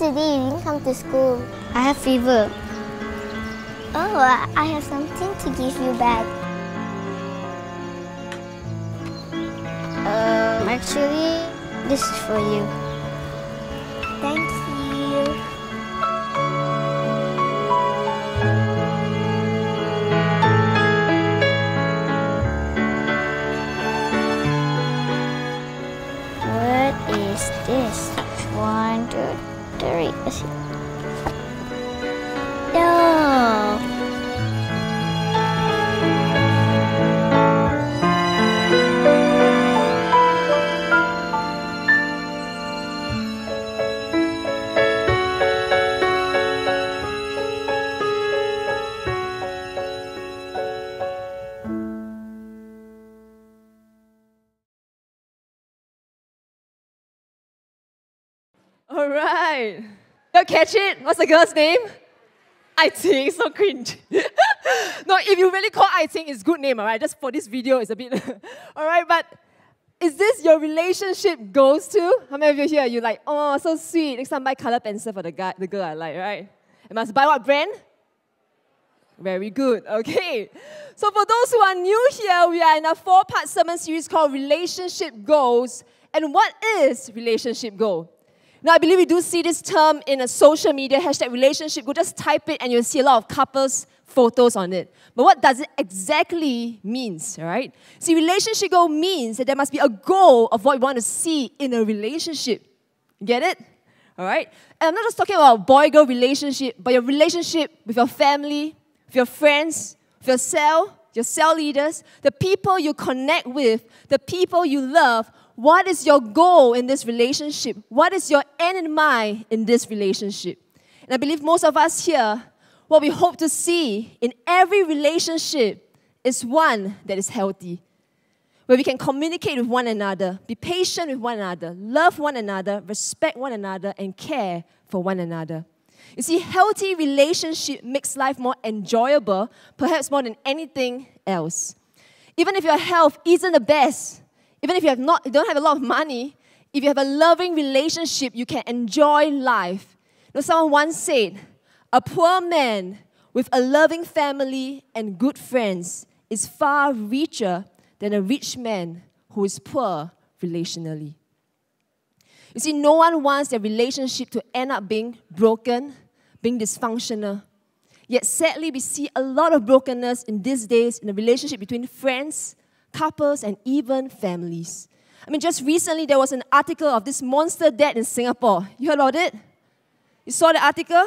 today you didn't come to school? I have fever. Oh, I have something to give you back. Um, actually, this is for you. Thank you. Catch it? What's the girl's name? I think so cringe. no, if you really call I think it's good name, all right? Just for this video, it's a bit. all right, but is this your relationship goals to? How many of you here? You like, oh, so sweet. Next time buy color pencil for the guy, the girl I like, right? And must buy what brand? Very good. Okay. So for those who are new here, we are in a four-part sermon series called Relationship Goals. And what is relationship goal? Now, I believe we do see this term in a social media hashtag relationship. Go just type it and you'll see a lot of couples photos on it. But what does it exactly means, right? See, relationship goal means that there must be a goal of what you want to see in a relationship. Get it? All right? And I'm not just talking about boy-girl relationship, but your relationship with your family, with your friends, with your cell, your cell leaders, the people you connect with, the people you love. What is your goal in this relationship? What is your end in mind in this relationship? And I believe most of us here, what we hope to see in every relationship is one that is healthy, where we can communicate with one another, be patient with one another, love one another, respect one another, and care for one another. You see, healthy relationship makes life more enjoyable, perhaps more than anything else. Even if your health isn't the best, even if you have not, you don't have a lot of money, if you have a loving relationship, you can enjoy life. You know, someone once said, a poor man with a loving family and good friends is far richer than a rich man who is poor relationally. You see, no one wants their relationship to end up being broken, being dysfunctional. Yet sadly, we see a lot of brokenness in these days in the relationship between friends, couples, and even families. I mean, just recently there was an article of this monster dad in Singapore. You heard about it? You saw the article?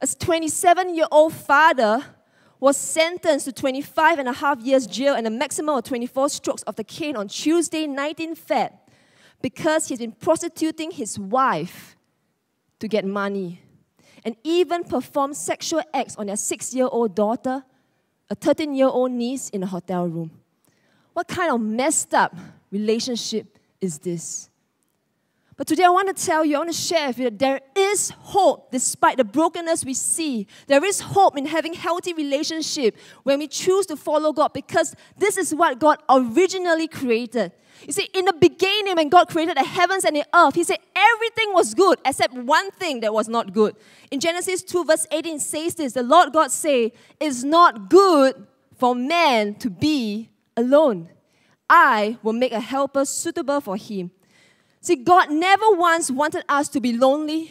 A 27 year old father was sentenced to 25 and a half years jail and a maximum of 24 strokes of the cane on Tuesday, 19 Feb, because he's been prostituting his wife to get money and even performed sexual acts on their six year old daughter, a 13 year old niece in a hotel room. What kind of messed up relationship is this? But today I want to tell you, I want to share with you that there is hope despite the brokenness we see. There is hope in having healthy relationship when we choose to follow God because this is what God originally created. You see, in the beginning, when God created the heavens and the earth, He said everything was good except one thing that was not good. In Genesis 2, verse 18 says this the Lord God say, It's not good for man to be alone. I will make a helper suitable for him. See, God never once wanted us to be lonely,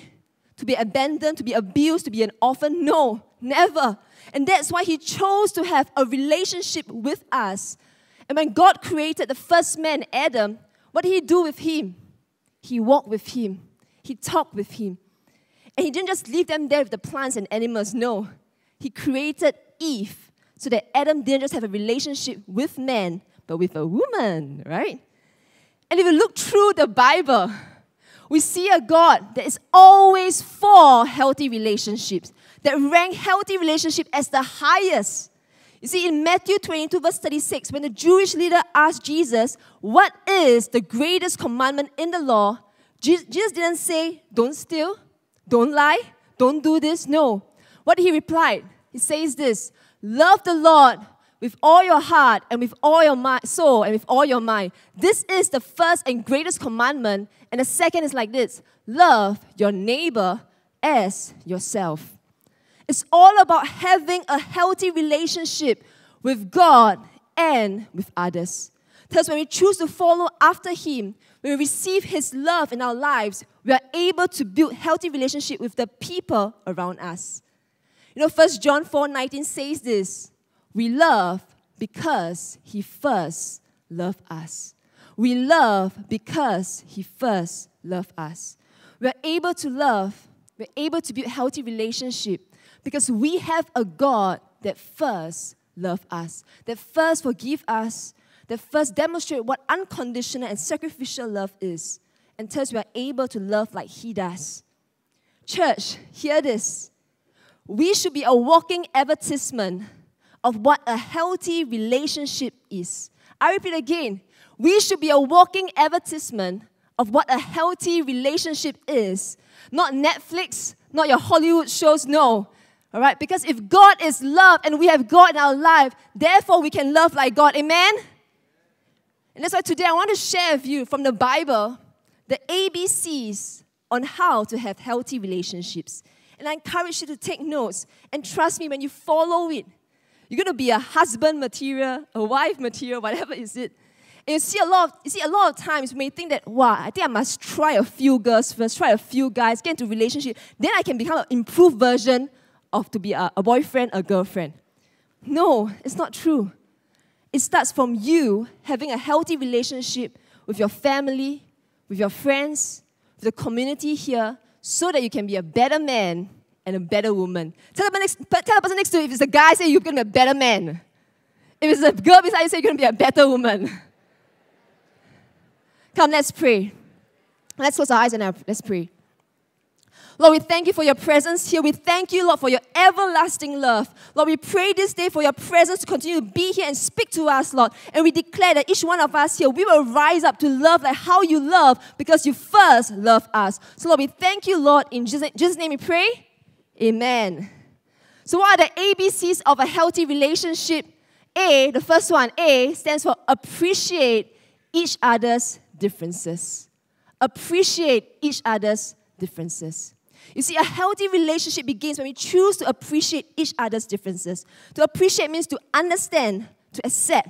to be abandoned, to be abused, to be an orphan. No, never. And that's why He chose to have a relationship with us. And when God created the first man, Adam, what did He do with him? He walked with him, He talked with him. And He didn't just leave them there with the plants and animals. No, He created Eve so that Adam didn't just have a relationship with man, but with a woman, right? And if you look through the Bible, we see a God that is always for healthy relationships, that rank healthy relationship as the highest. You see, in Matthew 22, verse 36, when the Jewish leader asked Jesus, What is the greatest commandment in the law? Jesus didn't say, Don't steal, don't lie, don't do this. No. What he replied? He says this Love the Lord with all your heart and with all your mind, soul and with all your mind. This is the first and greatest commandment. And the second is like this love your neighbor as yourself. It's all about having a healthy relationship with God and with others. Thus, when we choose to follow after Him, we receive His love in our lives, we are able to build healthy relationship with the people around us. You know, 1 John 4 19 says this We love because He first loved us. We love because He first loved us. We're able to love, we're able to build healthy relationship because we have a God that first loved us, that first forgive us, that first demonstrate what unconditional and sacrificial love is. And thus we are able to love like He does. Church, hear this. We should be a walking advertisement of what a healthy relationship is. I repeat again. We should be a walking advertisement of what a healthy relationship is. Not Netflix, not your Hollywood shows, no. All right? Because if God is love and we have God in our life, therefore we can love like God. Amen? And that's why today I want to share with you from the Bible the ABCs on how to have healthy relationships. And I encourage you to take notes and trust me when you follow it. You're going to be a husband material, a wife material, whatever is it. And you see a lot of, you see a lot of times you may think that, wow, I think I must try a few girls first, try a few guys, get into relationship, then I can become an improved version of to be a, a boyfriend, a girlfriend. No, it's not true. It starts from you having a healthy relationship with your family, with your friends, with the community here, so that you can be a better man and a better woman. Tell the, next, tell the person next to you, if it's a guy, say you're going to be a better man. If it's a girl beside you, say you're going to be a better woman. Come, let's pray. Let's close our eyes and let's pray. Lord, we thank you for your presence here. We thank you, Lord, for your everlasting love. Lord, we pray this day for your presence to continue to be here and speak to us, Lord. And we declare that each one of us here, we will rise up to love like how you love because you first love us. So, Lord, we thank you, Lord. In Jesus', Jesus name we pray. Amen. So, what are the ABCs of a healthy relationship? A, the first one, A, stands for appreciate each other's differences. Appreciate each other's differences. You see, a healthy relationship begins when we choose to appreciate each other's differences. To appreciate means to understand, to accept.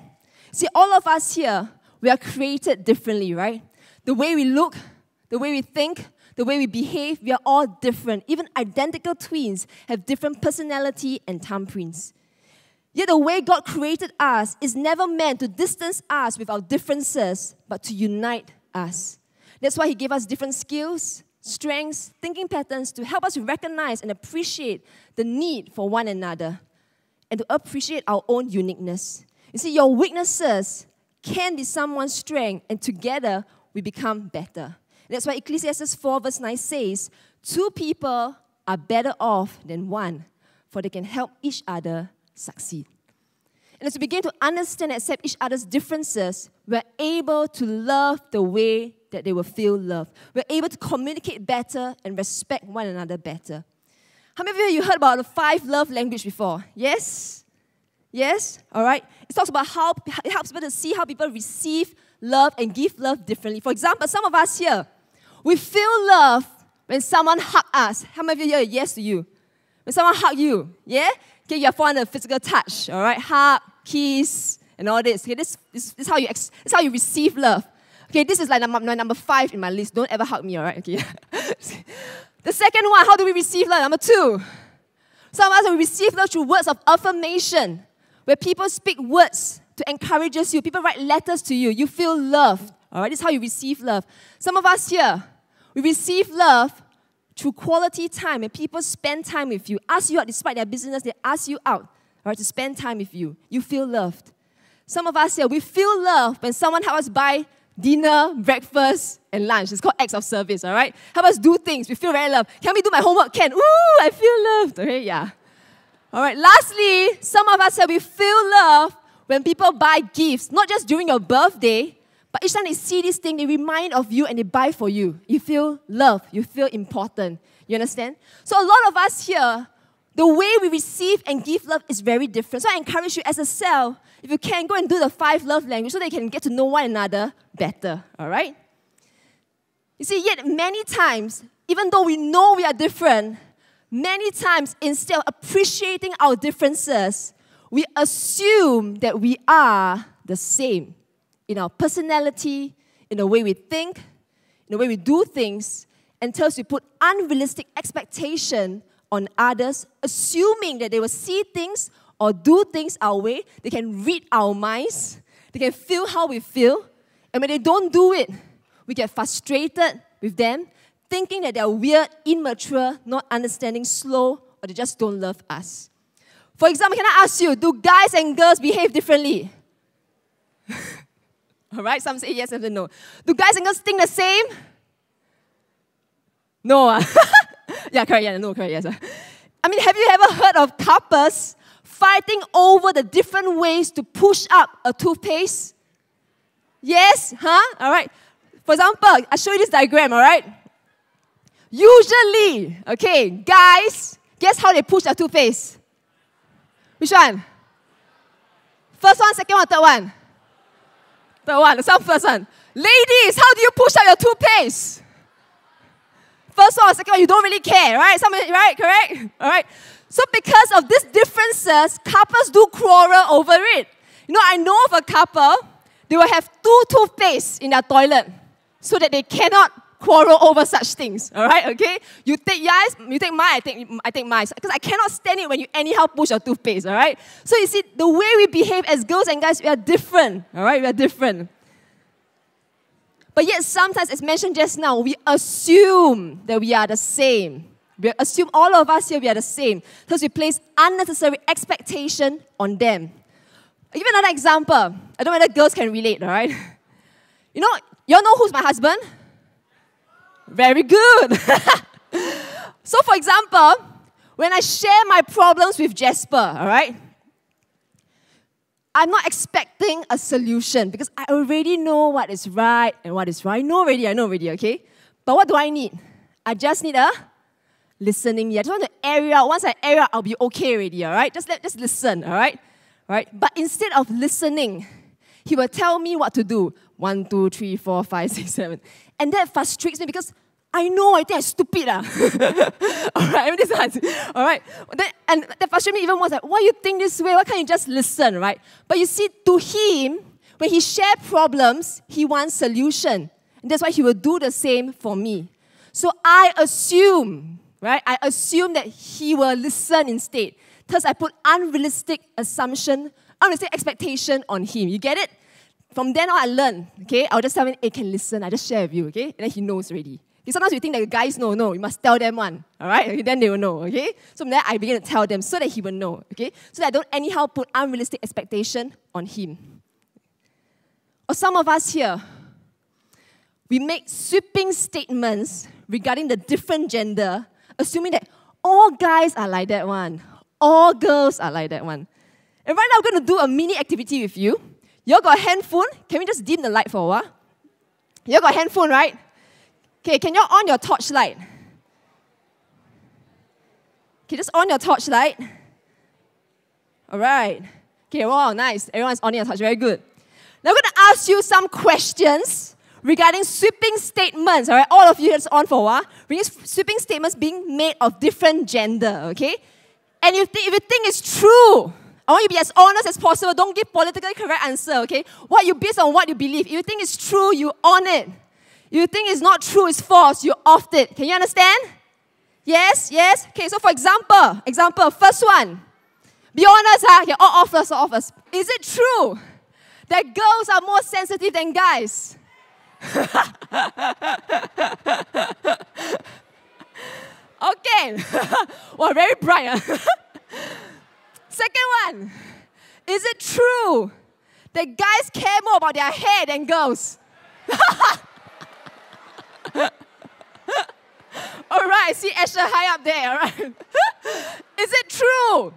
See, all of us here, we are created differently, right? The way we look, the way we think, the way we behave, we are all different. Even identical twins have different personality and thumbprints. Yet the way God created us is never meant to distance us with our differences, but to unite us. That's why He gave us different skills, strengths, thinking patterns to help us recognize and appreciate the need for one another and to appreciate our own uniqueness. You see, your weaknesses can be someone's strength, and together we become better. That's why Ecclesiastes 4, verse 9 says, Two people are better off than one, for they can help each other succeed. And as we begin to understand and accept each other's differences, we're able to love the way that they will feel loved. We're able to communicate better and respect one another better. How many of you heard about the five love language before? Yes? Yes? All right. It talks about how it helps people to see how people receive love and give love differently. For example, some of us here, we feel love when someone hug us. How many of you here yes to you? When someone hug you, yeah? Okay, you have fun a physical touch, all right? Hug, kiss, and all this. Okay, this, this, this, is how you this is how you receive love. Okay, this is like number, number five in my list. Don't ever hug me, all right? Okay. the second one, how do we receive love? Number two. Some of us we receive love through words of affirmation, where people speak words to encourage you. People write letters to you. You feel loved. All right, this is how you receive love. Some of us here, we receive love through quality time, and people spend time with you, ask you out despite their business, they ask you out, all right, to spend time with you. You feel loved. Some of us here, we feel love when someone helps us buy dinner, breakfast, and lunch. It's called acts of service, all right? Help us do things. We feel very loved. Can we do my homework? Can. Ooh, I feel loved. Okay, yeah. All right, lastly, some of us say we feel love when people buy gifts, not just during your birthday, but each time they see this thing, they remind of you and they buy for you. You feel love, you feel important. You understand? So a lot of us here, the way we receive and give love is very different. So I encourage you as a cell, if you can, go and do the five love language so they can get to know one another better. All right? You see, yet many times, even though we know we are different, many times instead of appreciating our differences, we assume that we are the same in our personality, in the way we think, in the way we do things, until we put unrealistic expectation on others, assuming that they will see things or do things our way. They can read our minds, they can feel how we feel. And when they don't do it, we get frustrated with them, thinking that they're weird, immature, not understanding, slow, or they just don't love us. For example, can I ask you, do guys and girls behave differently? All right, some say yes, some say no. Do guys and girls think the same? No. Uh. yeah, correct, yeah, no, correct, yes. I mean, have you ever heard of couples fighting over the different ways to push up a toothpaste? Yes, huh? All right. For example, I'll show you this diagram, all right? Usually, okay, guys, guess how they push their toothpaste? Which one? First one, second one, third one? Third one, some first one. Ladies, how do you push out your toothpaste? First one, second one, you don't really care, right? Some, right, correct? All right. So because of these differences, couples do quarrel over it. You know, I know of a couple, they will have two toothpastes in their toilet so that they cannot quarrel over such things. All right, okay? You take yours, you take mine, I take, I take mine. Because I cannot stand it when you anyhow push your toothpaste, all right? So you see, the way we behave as girls and guys, we are different, all right? We are different. But yet, sometimes, as mentioned just now, we assume that we are the same. We assume all of us here we are the same. Because we place unnecessary expectation on them. I'll give you another example. I don't know whether girls can relate, all right? You know, you all know who's my husband? Very good. so, for example, when I share my problems with Jasper, all right, I'm not expecting a solution because I already know what is right and what is wrong. I know already, I know already, okay? But what do I need? I just need a listening ear. I just want to air out. Once I air out, I'll be okay already, all right? Just, let, just listen, all right? All right? But instead of listening, he will tell me what to do. One, two, three, four, five, six, seven. And that frustrates me because I know I think I'm stupid. Ah. all right, I mean, this one, all right. And that frustrates me even more. Like, why you think this way? Why can't you just listen, right? But you see, to him, when he share problems, he wants solution. And that's why he will do the same for me. So I assume, right? I assume that he will listen instead. Thus, I put unrealistic assumption, unrealistic expectation on him. You get it? From then on, I learned, okay? I'll just tell him, hey, can listen. I just share with you, okay? And then he knows already. Okay, sometimes we think that the guys know, no, you must tell them one, all right? Okay, then they will know, okay? So from there, I begin to tell them so that he will know, okay? So that I don't anyhow put unrealistic expectation on him. Or some of us here, we make sweeping statements regarding the different gender, assuming that all guys are like that one, all girls are like that one. And right now, I'm going to do a mini activity with you. You all got a handphone? Can we just dim the light for a while? You all got a handphone, right? Okay, can you on your torchlight? Okay, just on your torchlight. All right. Okay, wow, nice. Everyone's on your torch. Very good. Now I'm going to ask you some questions regarding sweeping statements. All right, all of you just on for a while. Sweeping statements being made of different gender. Okay, and if, if you think it's true, I want you to be as honest as possible. Don't give politically correct answer, okay? What you based on what you believe. If you think it's true, you own it. If you think it's not true, it's false, you off it. Can you understand? Yes, yes. Okay, so for example, example, first one. Be honest, huh? Okay, all off us, all off us. Is it true that girls are more sensitive than guys? okay. well, very bright. Huh? Ah. Second one, is it true that guys care more about their hair than girls? all right, see Asher high up there, all right? Is it true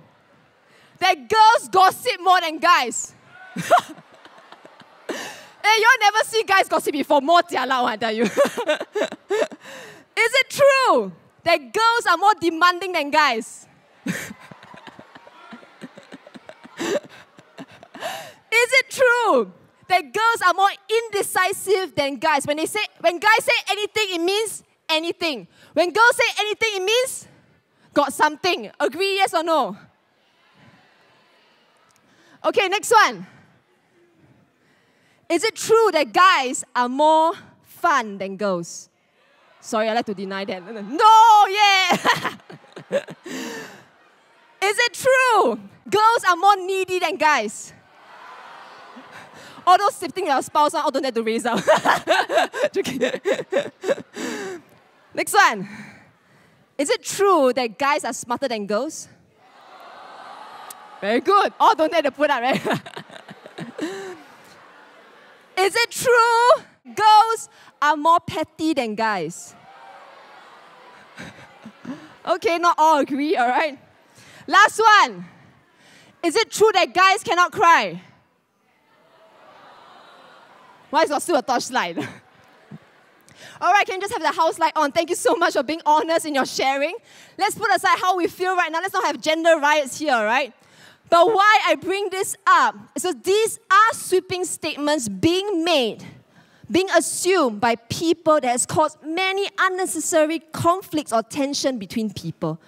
that girls gossip more than guys? hey, eh, y'all never see guys gossip before, more jialat, I tell you. Is it true that girls are more demanding than guys? It true that girls are more indecisive than guys? When they say when guys say anything, it means anything. When girls say anything, it means got something. Agree, yes or no? Okay, next one. Is it true that guys are more fun than girls? Sorry, I like to deny that. No, yeah. Is it true? Girls are more needy than guys. All those sifting your spouse all don't have to raise up. Next one. Is it true that guys are smarter than girls? Very good. All don't have to put up, right? Is it true girls are more petty than guys? okay, not all agree, all right? Last one. Is it true that guys cannot cry? Why is there still a torchlight? All right, can you just have the house light on? Thank you so much for being honest in your sharing. Let's put aside how we feel right now. Let's not have gender riots here, right? But why I bring this up is so these are sweeping statements being made, being assumed by people that has caused many unnecessary conflicts or tension between people.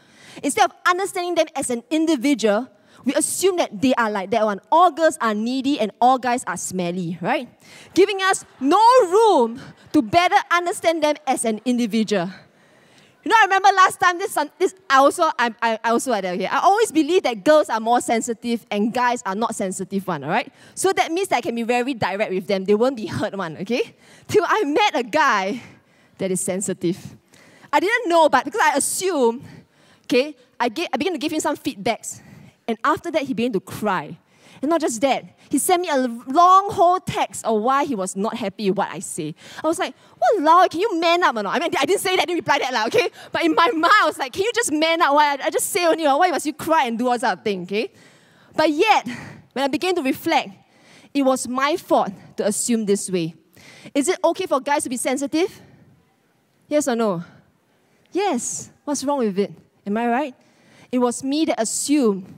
Instead of understanding them as an individual, we assume that they are like that one. All girls are needy and all guys are smelly, right? Giving us no room to better understand them as an individual. You know, I remember last time this, this I also I, I, I also okay. I always believe that girls are more sensitive and guys are not sensitive one, all right? So that means that I can be very direct with them. They won't be hurt one, okay? Till I met a guy that is sensitive. I didn't know, but because I assume, okay, I, gave, I began to give him some feedbacks. And after that, he began to cry. And not just that, he sent me a long whole text of why he was not happy with what I say. I was like, what lao, can you man up or not? I mean, I didn't say that, I didn't reply that, loud, okay? But in my mind, I was like, can you just man up? Why? I just say only, why must you cry and do all that thing, okay? But yet, when I began to reflect, it was my fault to assume this way. Is it okay for guys to be sensitive? Yes or no? Yes. What's wrong with it? Am I right? It was me that assumed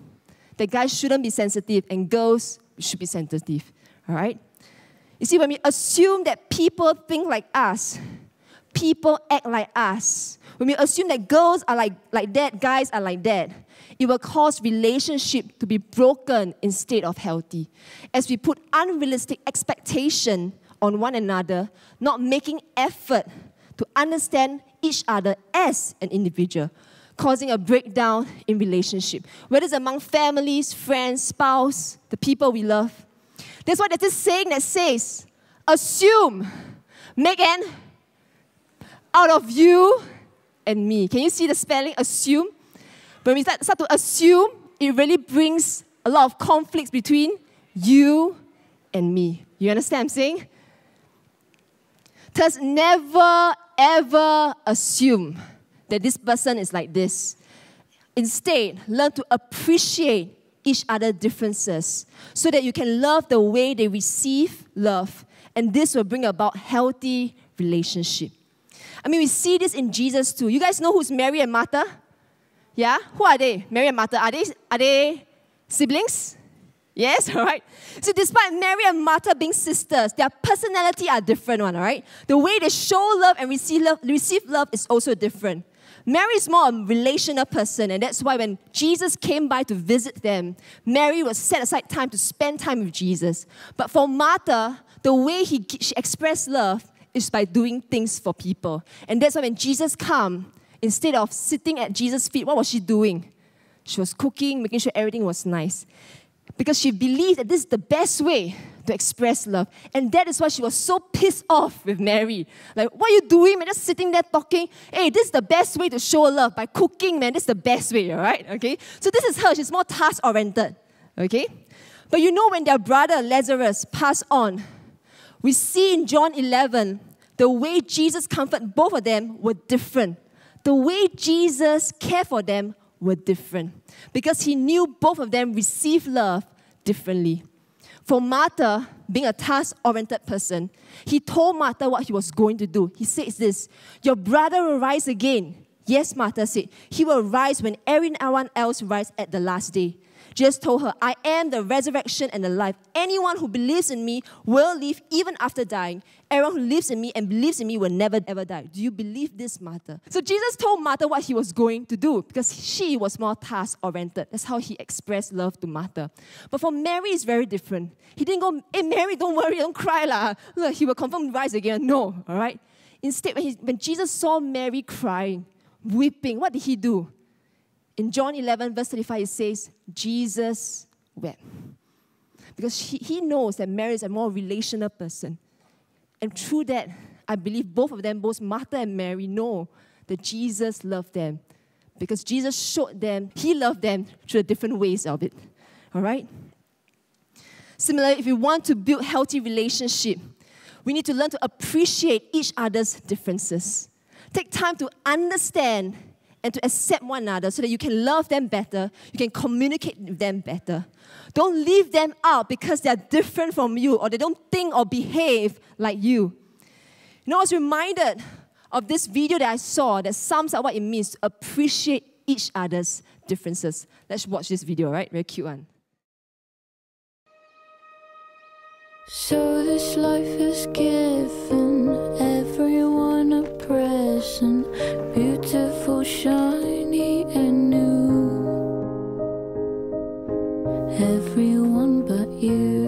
that guys shouldn't be sensitive and girls should be sensitive. All right? You see, when we assume that people think like us, people act like us, when we assume that girls are like, like that, guys are like that, it will cause relationship to be broken instead of healthy. As we put unrealistic expectation on one another, not making effort to understand each other as an individual causing a breakdown in relationship, whether it's among families, friends, spouse, the people we love. That's why there's this saying that says, assume, make an out of you and me. Can you see the spelling? Assume. When we start, start to assume, it really brings a lot of conflicts between you and me. You understand what I'm saying? Thus, never ever assume that this person is like this. Instead, learn to appreciate each other's differences so that you can love the way they receive love. And this will bring about healthy relationship. I mean, we see this in Jesus too. You guys know who's Mary and Martha? Yeah? Who are they? Mary and Martha. Are they, are they siblings? Yes, all right. So despite Mary and Martha being sisters, their personality are different one, all right? The way they show love and receive love, receive love is also different. Mary is more a relational person, and that's why when Jesus came by to visit them, Mary was set aside time to spend time with Jesus. But for Martha, the way he, she expressed love is by doing things for people. And that's why when Jesus came, instead of sitting at Jesus' feet, what was she doing? She was cooking, making sure everything was nice. Because she believed that this is the best way to express love. And that is why she was so pissed off with Mary. Like, what are you doing, man? Just sitting there talking. Hey, this is the best way to show love by cooking, man. This is the best way, all right? Okay? So this is her. She's more task oriented. Okay? But you know, when their brother Lazarus passed on, we see in John 11 the way Jesus comforted both of them were different. The way Jesus cared for them were different because he knew both of them received love differently. For Martha, being a task oriented person, he told Martha what he was going to do. He says this Your brother will rise again. Yes, Martha said, He will rise when everyone else rises at the last day. Just told her, I am the resurrection and the life. Anyone who believes in me will live even after dying. Everyone who lives in me and believes in me will never ever die. Do you believe this, Martha? So Jesus told Martha what he was going to do because she was more task oriented. That's how he expressed love to Martha. But for Mary, it's very different. He didn't go, hey, Mary, don't worry, don't cry. lah. Look, he will confirm rise again. No, all right? Instead, when, he, when Jesus saw Mary crying, weeping, what did he do? In John 11, verse 35, it says, Jesus wept. Because he, he knows that Mary is a more relational person. And through that, I believe both of them, both Martha and Mary, know that Jesus loved them. Because Jesus showed them, He loved them through the different ways of it. All right? Similarly, if we want to build healthy relationship, we need to learn to appreciate each other's differences. Take time to understand and to accept one another so that you can love them better, you can communicate with them better. Don't leave them out because they're different from you or they don't think or behave like you. You know, I was reminded of this video that I saw that sums up what it means to appreciate each other's differences. Let's watch this video, right? Very cute one. So this life has given everyone a present, beautiful, shiny, and new. Everyone but you.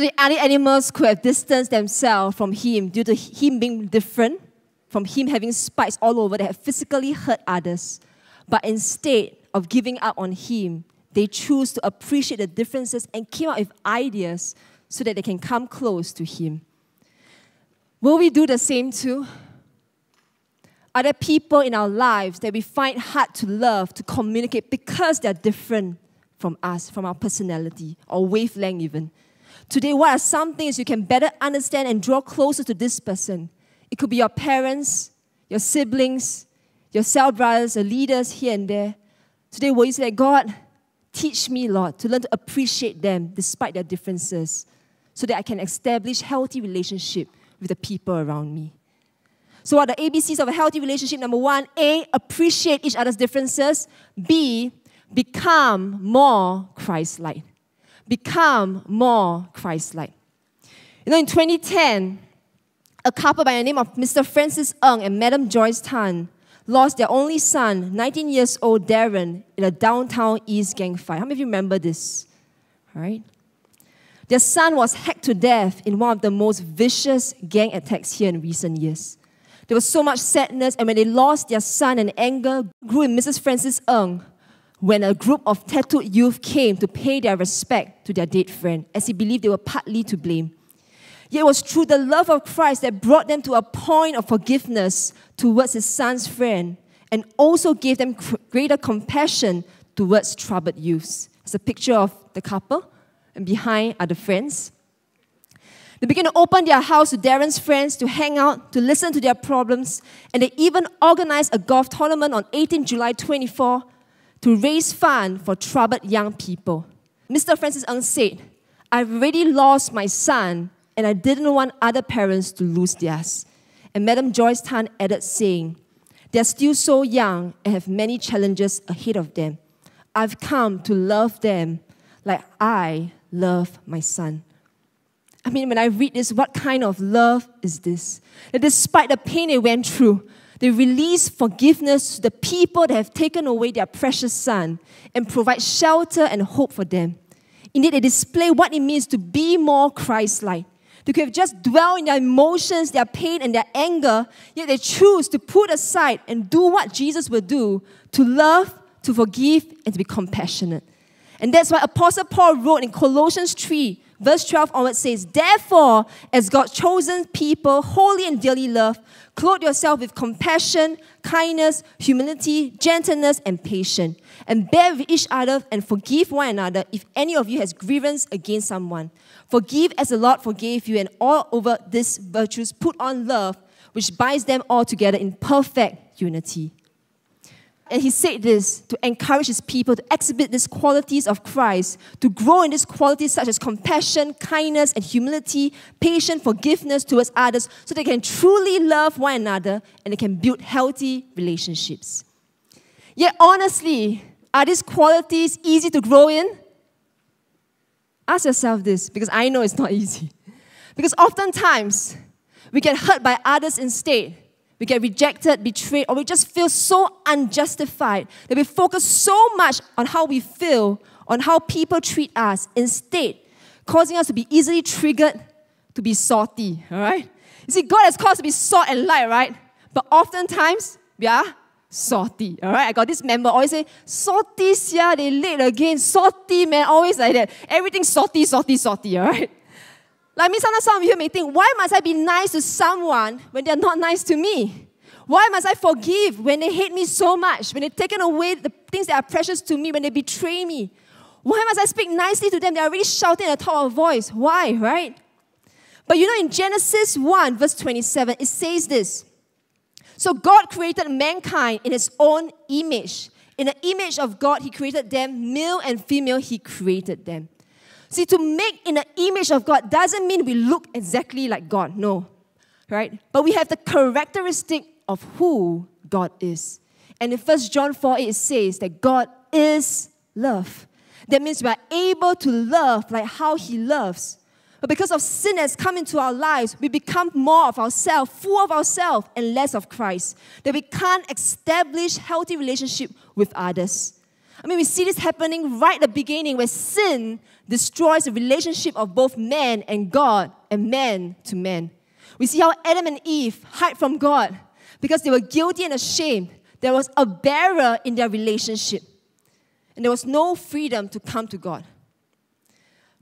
The other animals could have distanced themselves from him due to him being different, from him having spikes all over that have physically hurt others. But instead of giving up on him, they choose to appreciate the differences and came up with ideas so that they can come close to him. Will we do the same too? Are there people in our lives that we find hard to love, to communicate because they're different from us, from our personality or wavelength even? Today, what are some things you can better understand and draw closer to this person? It could be your parents, your siblings, your cell brothers, your leaders here and there. Today, will you say, God, teach me, Lord, to learn to appreciate them despite their differences so that I can establish healthy relationship with the people around me? So, what are the ABCs of a healthy relationship? Number one, A, appreciate each other's differences. B, become more Christ like. Become more Christ like. You know, in 2010, a couple by the name of Mr. Francis Ng and Madam Joyce Tan lost their only son, 19 years old Darren, in a downtown East gang fight. How many of you remember this? All right. Their son was hacked to death in one of the most vicious gang attacks here in recent years. There was so much sadness, and when they lost their son, and anger grew in Mrs. Francis Ng when a group of tattooed youth came to pay their respect to their dead friend, as he believed they were partly to blame. Yet it was through the love of Christ that brought them to a point of forgiveness towards his son's friend and also gave them greater compassion towards troubled youths. It's a picture of the couple, and behind are the friends. They began to open their house to Darren's friends to hang out, to listen to their problems, and they even organized a golf tournament on 18 July 24 to raise funds for troubled young people. Mr. Francis Ng said, I've already lost my son, and I didn't want other parents to lose theirs. And Madam Joyce Tan added, saying, They're still so young and have many challenges ahead of them. I've come to love them like I love my son. I mean, when I read this, what kind of love is this? That despite the pain they went through, they release forgiveness to the people that have taken away their precious son and provide shelter and hope for them. Indeed, they display what it means to be more Christ like. They could have just dwell in their emotions, their pain, and their anger, yet they choose to put aside and do what Jesus would do to love, to forgive, and to be compassionate. And that's why Apostle Paul wrote in Colossians 3, verse 12 onwards says, Therefore, as God's chosen people, holy and dearly loved, clothe yourself with compassion, kindness, humility, gentleness, and patience. And bear with each other and forgive one another if any of you has grievance against someone. Forgive as the Lord forgave you, and all over these virtues put on love, which binds them all together in perfect unity. And he said this to encourage his people to exhibit these qualities of Christ, to grow in these qualities such as compassion, kindness, and humility, patience, forgiveness towards others, so they can truly love one another and they can build healthy relationships. Yet, honestly, are these qualities easy to grow in? Ask yourself this because I know it's not easy. Because oftentimes, we get hurt by others instead we get rejected, betrayed, or we just feel so unjustified that we focus so much on how we feel, on how people treat us, instead, causing us to be easily triggered to be salty, all right? You see, God has caused us to be salt and light, right? But oftentimes, we are salty, all right? I got this member always say, salty, yeah, they late again, salty, man, always like that. Everything salty, salty, salty, all right? Like me, sometimes some of you may think, why must I be nice to someone when they're not nice to me? Why must I forgive when they hate me so much, when they've taken away the things that are precious to me, when they betray me? Why must I speak nicely to them? They're already shouting at the top of voice. Why, right? But you know, in Genesis 1, verse 27, it says this So God created mankind in his own image. In the image of God, he created them, male and female, he created them. See, to make in the image of God doesn't mean we look exactly like God, no. Right? But we have the characteristic of who God is. And in 1 John 4 8, it says that God is love. That means we are able to love like how He loves. But because of sin has come into our lives, we become more of ourselves, full of ourselves, and less of Christ. That we can't establish healthy relationship with others. I mean, we see this happening right at the beginning where sin destroys the relationship of both man and God and man to man. We see how Adam and Eve hide from God because they were guilty and ashamed. There was a barrier in their relationship, and there was no freedom to come to God.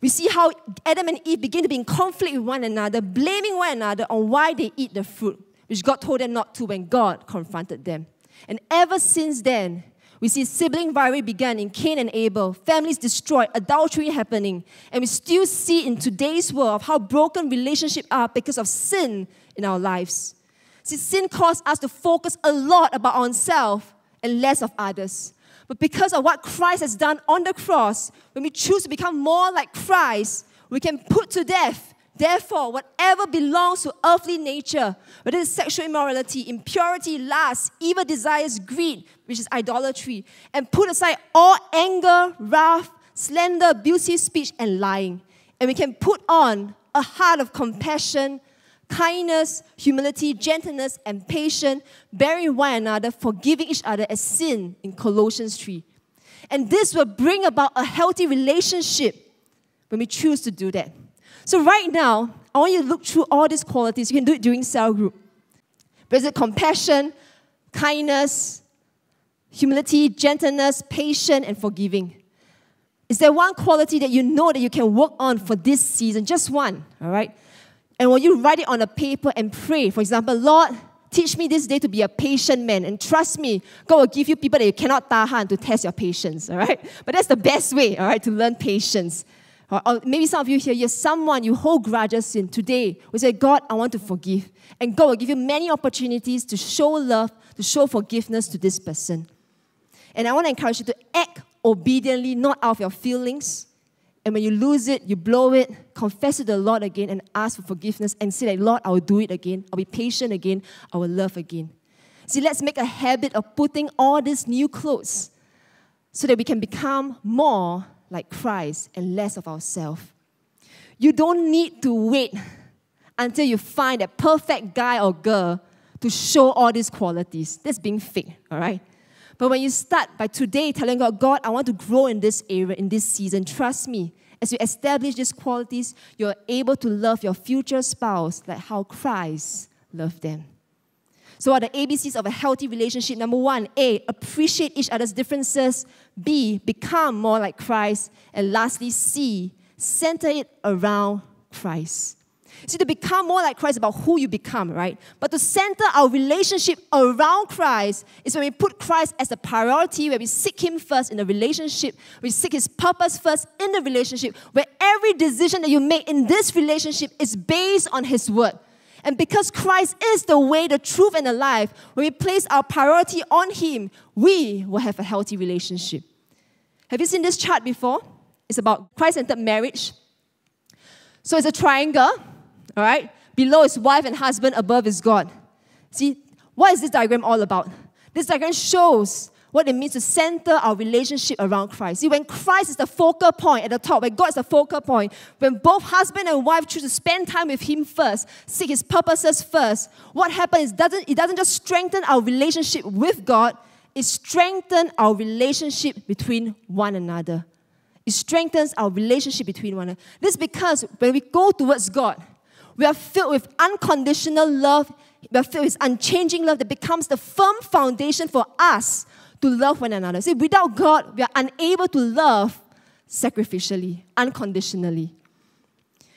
We see how Adam and Eve begin to be in conflict with one another, blaming one another on why they eat the fruit, which God told them not to when God confronted them. And ever since then, we see sibling rivalry began in Cain and Abel, families destroyed, adultery happening, and we still see in today's world how broken relationships are because of sin in our lives. See, sin caused us to focus a lot about ourselves and less of others. But because of what Christ has done on the cross, when we choose to become more like Christ, we can put to death Therefore, whatever belongs to earthly nature, whether it's sexual immorality, impurity, lust, evil desires, greed, which is idolatry, and put aside all anger, wrath, slander, abusive speech, and lying. And we can put on a heart of compassion, kindness, humility, gentleness, and patience, bearing one another, forgiving each other as sin in Colossians 3. And this will bring about a healthy relationship when we choose to do that. So right now, I want you to look through all these qualities. You can do it during cell group. But is it compassion, kindness, humility, gentleness, patience, and forgiving? Is there one quality that you know that you can work on for this season? Just one, all right? And when you write it on a paper and pray, for example, Lord, teach me this day to be a patient man. And trust me, God will give you people that you cannot tahan to test your patience, all right? But that's the best way, all right, to learn patience. Or, maybe some of you here, you're someone you hold grudges in. Today, we say, God, I want to forgive. And God will give you many opportunities to show love, to show forgiveness to this person. And I want to encourage you to act obediently, not out of your feelings. And when you lose it, you blow it, confess to the Lord again and ask for forgiveness and say that, Lord, I will do it again. I'll be patient again. I will love again. See, let's make a habit of putting all these new clothes so that we can become more like Christ and less of ourselves. You don't need to wait until you find that perfect guy or girl to show all these qualities. That's being fake, all right? But when you start by today telling God, God, I want to grow in this area, in this season, trust me, as you establish these qualities, you're able to love your future spouse like how Christ loved them. So, what are the ABCs of a healthy relationship? Number one, A, appreciate each other's differences. B, become more like Christ. And lastly, C, center it around Christ. See, to become more like Christ is about who you become, right? But to center our relationship around Christ is when we put Christ as a priority, where we seek Him first in the relationship, we seek His purpose first in the relationship, where every decision that you make in this relationship is based on His word. And because Christ is the way, the truth, and the life, when we place our priority on Him, we will have a healthy relationship. Have you seen this chart before? It's about Christ centered marriage. So it's a triangle, all right? Below is wife and husband, above is God. See, what is this diagram all about? This diagram shows what it means to center our relationship around Christ. See, when Christ is the focal point at the top, when God is the focal point, when both husband and wife choose to spend time with Him first, seek His purposes first, what happens is doesn't, it doesn't just strengthen our relationship with God, it strengthens our relationship between one another. It strengthens our relationship between one another. This is because when we go towards God, we are filled with unconditional love. We are filled with unchanging love that becomes the firm foundation for us to love one another. See, without God, we are unable to love sacrificially, unconditionally.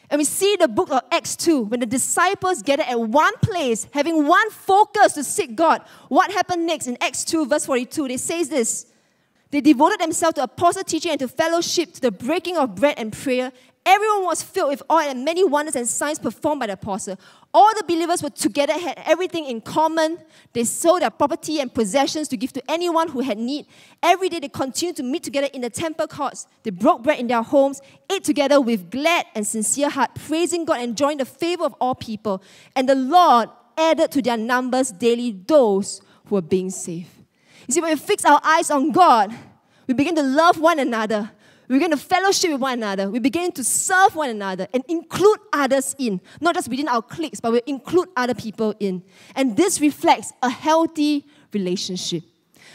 And we see the book of Acts 2, when the disciples gathered at one place, having one focus to seek God. What happened next in Acts 2, verse 42? They says this. They devoted themselves to apostle teaching and to fellowship, to the breaking of bread and prayer. Everyone was filled with awe and many wonders and signs performed by the apostle. All the believers were together, had everything in common. They sold their property and possessions to give to anyone who had need. Every day they continued to meet together in the temple courts. They broke bread in their homes, ate together with glad and sincere heart, praising God and enjoying the favor of all people. And the Lord added to their numbers daily those who were being saved. You see, when we fix our eyes on God, we begin to love one another. We begin to fellowship with one another. We begin to serve one another and include others in, not just within our cliques, but we include other people in. And this reflects a healthy relationship.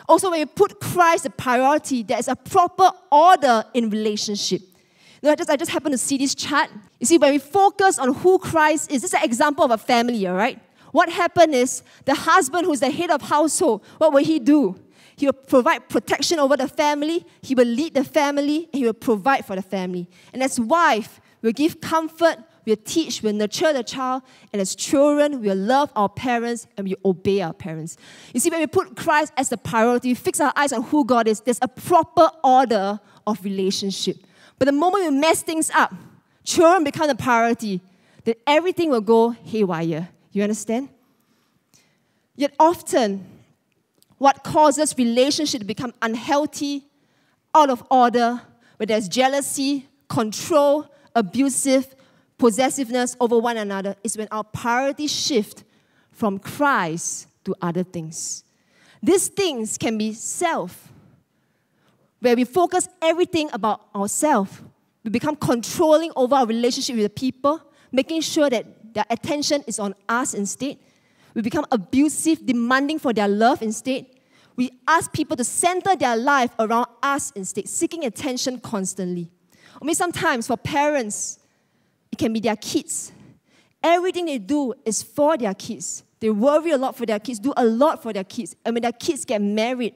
Also, when we put Christ a priority, there is a proper order in relationship. You know, I just, I just happen to see this chart. You see, when we focus on who Christ is, this is an example of a family, all right? What happened is the husband who's the head of household, what will he do? He will provide protection over the family, he will lead the family, and he will provide for the family. And as wife, we'll give comfort, we'll teach, we'll nurture the child, and as children, we'll love our parents and we obey our parents. You see, when we put Christ as the priority, we fix our eyes on who God is, there's a proper order of relationship. But the moment we mess things up, children become the priority, then everything will go haywire. You understand? Yet often, what causes relationship to become unhealthy, out of order, where there's jealousy, control, abusive, possessiveness over one another, is when our priorities shift from Christ to other things. These things can be self, where we focus everything about ourselves. We become controlling over our relationship with the people, making sure that their attention is on us instead. We become abusive, demanding for their love instead. We ask people to center their life around us instead, seeking attention constantly. I mean, sometimes for parents, it can be their kids. Everything they do is for their kids. They worry a lot for their kids, do a lot for their kids. And when their kids get married,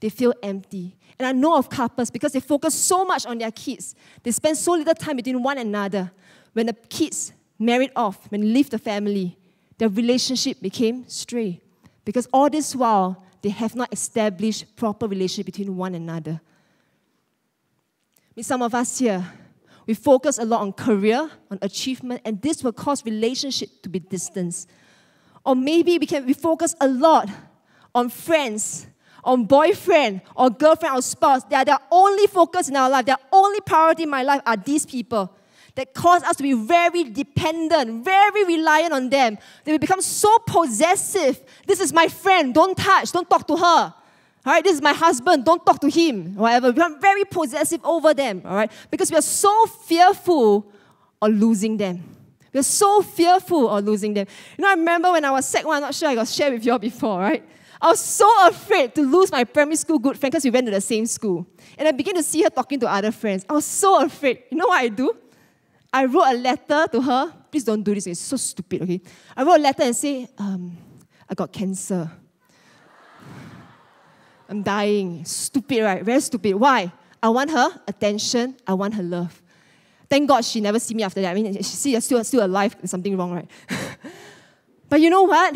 they feel empty. And I know of couples because they focus so much on their kids. They spend so little time between one another. When the kids married off, when they leave the family, their relationship became stray. Because all this while, they have not established proper relationship between one another. With some of us here, we focus a lot on career, on achievement, and this will cause relationship to be distant. Or maybe we can we focus a lot on friends, on boyfriend or girlfriend or spouse. They are their only focus in our life. Their only priority in my life are these people that cause us to be very dependent, very reliant on them. That we become so possessive. This is my friend, don't touch, don't talk to her. All right, this is my husband, don't talk to him, whatever. We become very possessive over them, all right, because we are so fearful of losing them. We're so fearful of losing them. You know, I remember when I was sec one, I'm not sure I got shared with you all before, right? I was so afraid to lose my primary school good friend because we went to the same school. And I began to see her talking to other friends. I was so afraid. You know what I do? I wrote a letter to her. Please don't do this, it's so stupid, okay? I wrote a letter and say, um, I got cancer. I'm dying. Stupid, right? Very stupid. Why? I want her attention. I want her love. Thank God she never see me after that. I mean, she see still, still alive. There's something wrong, right? but you know what?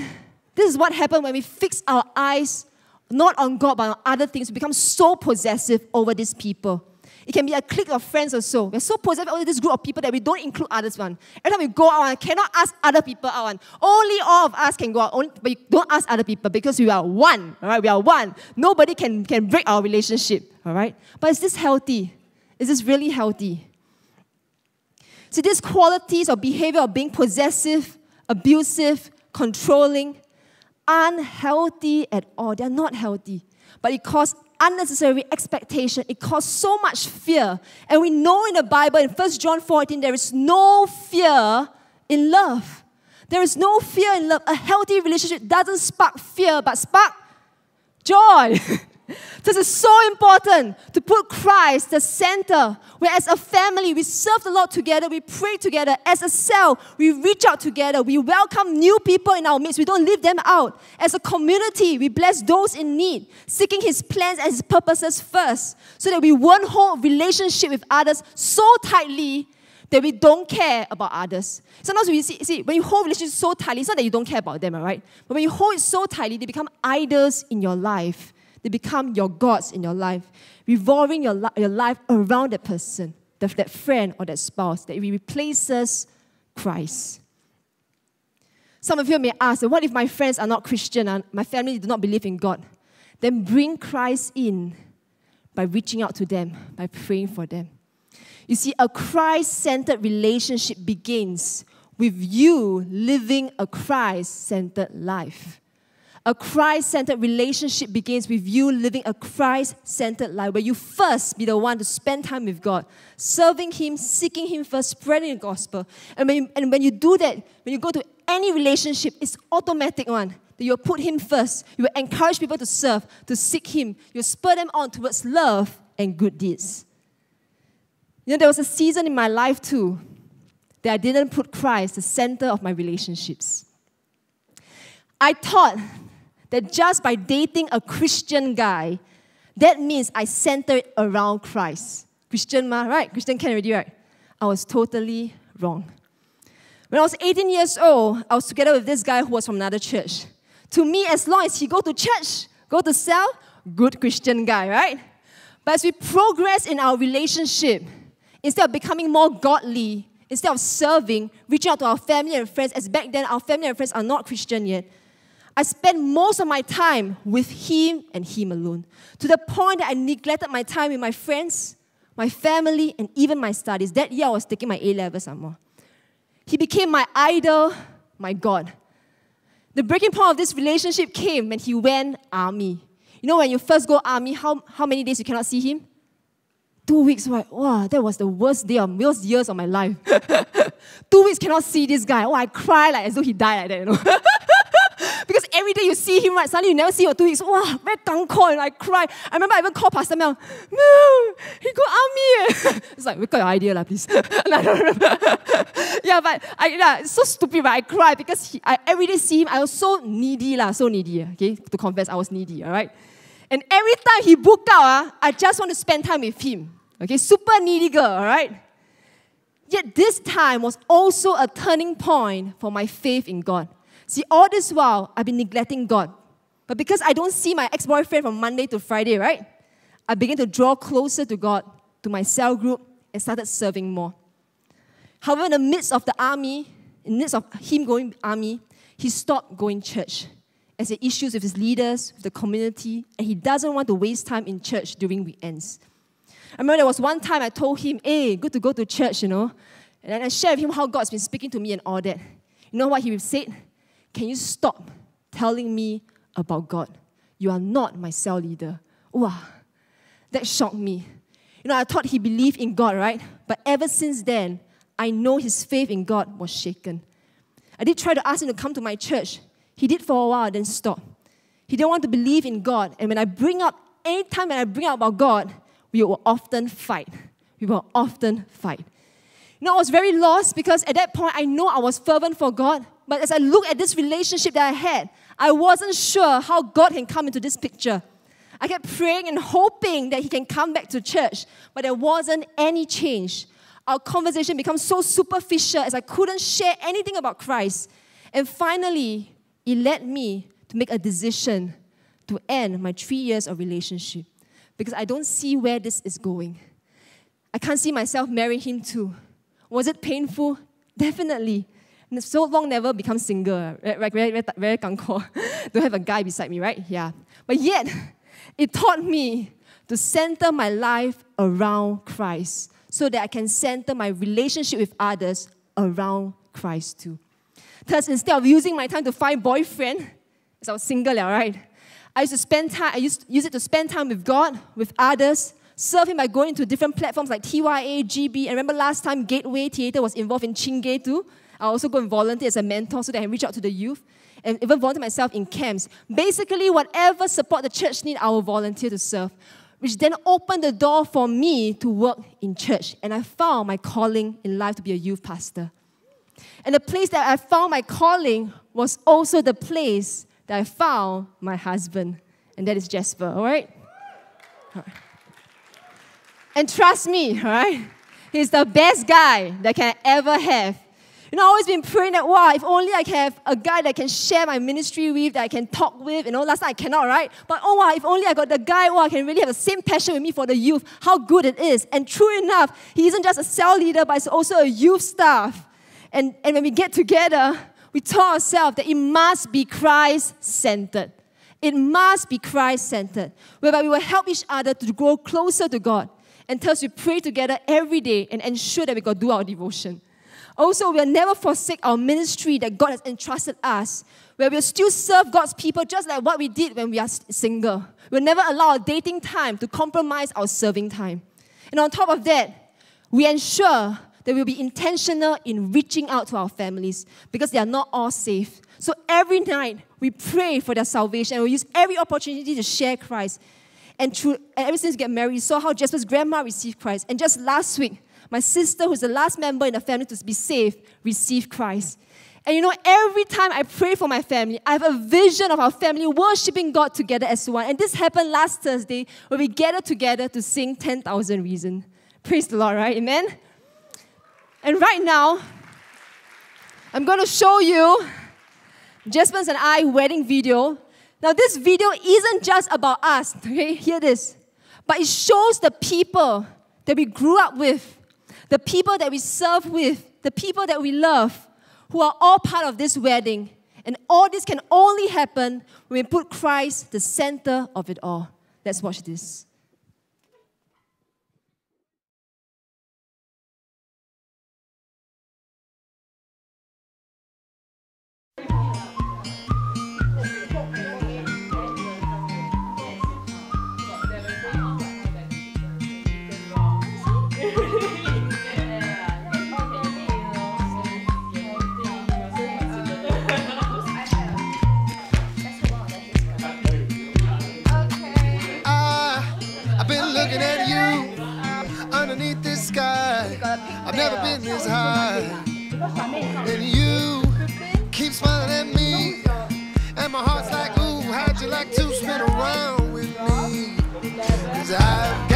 This is what happens when we fix our eyes not on God but on other things. We become so possessive over these people. It can be a clique of friends or so. We're so possessive over this group of people that we don't include others one. Every time we go out, cannot ask other people out. Only all of us can go out, only, but don't ask other people because we are one. All right, we are one. Nobody can, can break our relationship. All right, but is this healthy? Is this really healthy? See, these qualities or behavior of being possessive, abusive, controlling, unhealthy at all. They're not healthy. But it causes unnecessary expectation. It causes so much fear. And we know in the Bible, in 1 John 14, there is no fear in love. There is no fear in love. A healthy relationship doesn't spark fear, but spark joy. This is so important to put Christ the center. Where as a family, we serve the Lord together, we pray together. As a cell, we reach out together. We welcome new people in our midst. We don't leave them out. As a community, we bless those in need, seeking His plans and His purposes first, so that we won't hold relationship with others so tightly that we don't care about others. Sometimes we see, see when you hold relationships so tightly, it's not that you don't care about them, all right? But when you hold it so tightly, they become idols in your life. They become your gods in your life, revolving your, li- your life around that person, that, that friend or that spouse, that replaces Christ. Some of you may ask, what if my friends are not Christian and my family do not believe in God? Then bring Christ in by reaching out to them, by praying for them. You see, a Christ centered relationship begins with you living a Christ centered life. A Christ centered relationship begins with you living a Christ centered life where you first be the one to spend time with God, serving Him, seeking Him first, spreading the gospel. And when you, and when you do that, when you go to any relationship, it's automatic one. That you'll put Him first. You will encourage people to serve, to seek Him. You'll spur them on towards love and good deeds. You know, there was a season in my life too that I didn't put Christ the center of my relationships. I thought that just by dating a Christian guy, that means I centered around Christ. Christian, ma, right? Christian can already, right? I was totally wrong. When I was 18 years old, I was together with this guy who was from another church. To me, as long as he go to church, go to cell, good Christian guy, right? But as we progress in our relationship, instead of becoming more godly, instead of serving, reaching out to our family and friends, as back then our family and friends are not Christian yet, I spent most of my time with him and him alone, to the point that I neglected my time with my friends, my family, and even my studies. That year I was taking my A level somewhere. He became my idol, my God. The breaking point of this relationship came when he went army. You know, when you first go army, how, how many days you cannot see him? Two weeks, right? Wow, that was the worst day of worst years of my life. Two weeks cannot see this guy. Oh, I cry like as though he died like that, you know. because every day you see him, right? Suddenly you never see him for two weeks. Wow, very gangko, and I cry. I remember I even called Pastor Mel. No, he got army. it's like, we got your idea, lah, please. no, I don't remember. yeah, but I, yeah, it's so stupid, but I cry because he, I every day see him. I was so needy, lah, so needy. Okay, to confess, I was needy. All right. And every time he booked out, uh, I just want to spend time with him. Okay, super needy girl, all right? Yet this time was also a turning point for my faith in God. See, all this while, I've been neglecting God. But because I don't see my ex boyfriend from Monday to Friday, right? I began to draw closer to God, to my cell group, and started serving more. However, in the midst of the army, in the midst of him going army, he stopped going church as he issues with his leaders, with the community, and he doesn't want to waste time in church during weekends. I remember there was one time I told him, hey, good to go to church, you know. And I shared with him how God's been speaking to me and all that. You know what he said? Can you stop telling me about God? You are not my cell leader. Wow, that shocked me. You know, I thought he believed in God, right? But ever since then, I know his faith in God was shaken. I did try to ask him to come to my church. He did for a while, then stopped. He didn't want to believe in God. And when I bring up, anytime when I bring up about God, we will often fight. We will often fight. You know, I was very lost because at that point I know I was fervent for God. But as I look at this relationship that I had, I wasn't sure how God can come into this picture. I kept praying and hoping that He can come back to church, but there wasn't any change. Our conversation became so superficial as I couldn't share anything about Christ. And finally, it led me to make a decision to end my three years of relationship because I don't see where this is going. I can't see myself marrying him too. Was it painful? Definitely. So long never become single, right? Very, very, very gangko. Don't have a guy beside me, right? Yeah. But yet, it taught me to center my life around Christ so that I can center my relationship with others around Christ too. Thus, instead of using my time to find boyfriend, as I was single, right? I used to spend time, I used use it to spend time with God, with others, serve Him by going to different platforms like TYA, GB. And remember last time Gateway Theatre was involved in Chingay too? I also go and volunteer as a mentor so that I reach out to the youth and even volunteer myself in camps. Basically, whatever support the church need, I will volunteer to serve. Which then opened the door for me to work in church. And I found my calling in life to be a youth pastor. And the place that I found my calling was also the place that I found my husband, and that is Jasper, all right? All right. And trust me, all right? He's the best guy that can ever have. You know, I've always been praying that, wow, if only I can have a guy that I can share my ministry with, that I can talk with. You know, last time I cannot, right? But oh, wow, if only I got the guy who I can really have the same passion with me for the youth, how good it is. And true enough, he isn't just a cell leader, but he's also a youth staff. And, and when we get together, we tell ourselves that it must be Christ centered. It must be Christ centered, whereby we will help each other to grow closer to God. And thus we pray together every day and ensure that we can do our devotion. Also, we'll never forsake our ministry that God has entrusted us, where we'll still serve God's people just like what we did when we are single. We'll never allow our dating time to compromise our serving time. And on top of that, we ensure that we'll be intentional in reaching out to our families because they are not all safe. So every night, we pray for their salvation and we use every opportunity to share Christ. And, through, and ever since we get married, we saw how Jasper's grandma received Christ. And just last week, my sister, who's the last member in the family to be saved, received Christ. And you know, every time I pray for my family, I have a vision of our family worshiping God together as one. And this happened last Thursday when we gathered together to sing 10,000 Reasons. Praise the Lord, right? Amen? And right now, I'm going to show you Jasper's and I wedding video. Now, this video isn't just about us, okay? Hear this. But it shows the people that we grew up with, the people that we serve with, the people that we love, who are all part of this wedding. And all this can only happen when we put Christ the center of it all. Let's watch this. Sky. I've never been this high. And you keep smiling at me. And my heart's like, ooh, how'd you like to spin around with me? Cause I've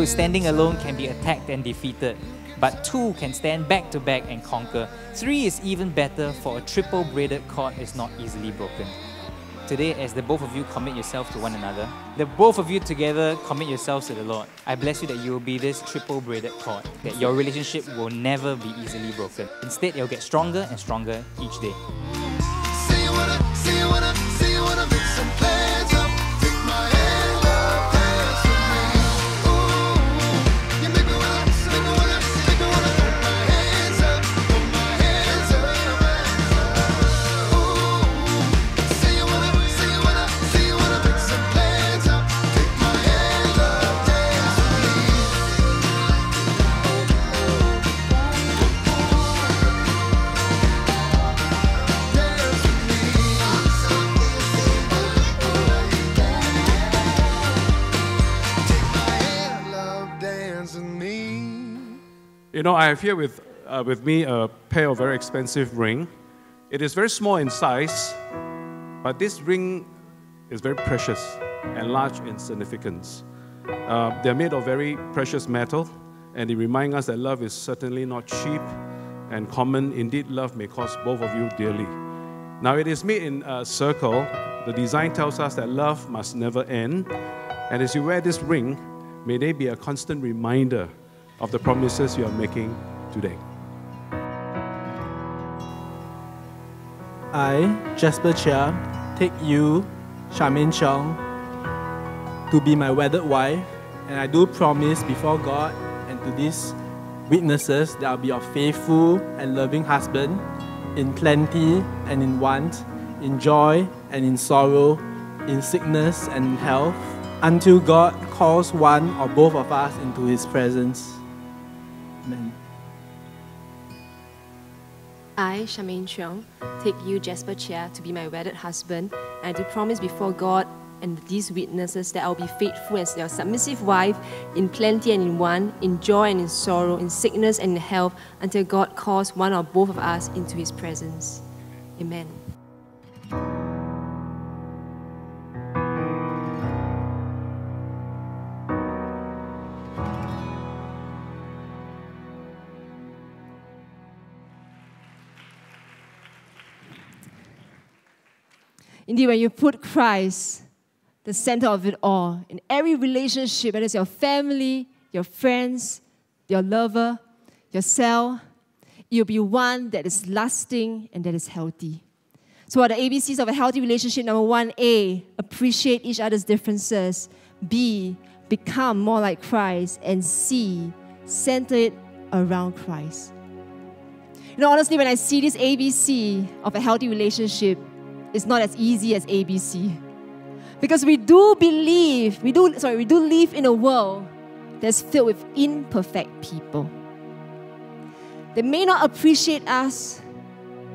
who is standing alone can be attacked and defeated, but two can stand back to back and conquer. Three is even better, for a triple braided cord is not easily broken. Today, as the both of you commit yourself to one another, the both of you together commit yourselves to the Lord. I bless you that you will be this triple braided cord, that your relationship will never be easily broken. Instead, it will get stronger and stronger each day. You know, I have here with, uh, with me a pair of very expensive ring. It is very small in size, but this ring is very precious and large in significance. Uh, they're made of very precious metal, and they remind us that love is certainly not cheap and common. Indeed, love may cost both of you dearly. Now, it is made in a circle. The design tells us that love must never end. And as you wear this ring, may they be a constant reminder of the promises you are making today. I, Jasper Chia, take you, Charmaine Cheong, to be my wedded wife, and I do promise before God and to these witnesses that I'll be a faithful and loving husband in plenty and in want, in joy and in sorrow, in sickness and in health, until God calls one or both of us into his presence. Amen. I, Charmaine Cheong, take you, Jasper Chia, to be my wedded husband, and I do promise before God and these witnesses that I'll be faithful as your submissive wife in plenty and in want, in joy and in sorrow, in sickness and in health, until God calls one or both of us into his presence. Amen. Indeed, when you put Christ, the center of it all, in every relationship, whether it's your family, your friends, your lover, yourself, you'll be one that is lasting and that is healthy. So, what are the ABCs of a healthy relationship? Number one, A, appreciate each other's differences. B, become more like Christ. And C, center it around Christ. You know, honestly, when I see this ABC of a healthy relationship, it's not as easy as ABC. Because we do believe, we do, sorry, we do live in a world that's filled with imperfect people. They may not appreciate us,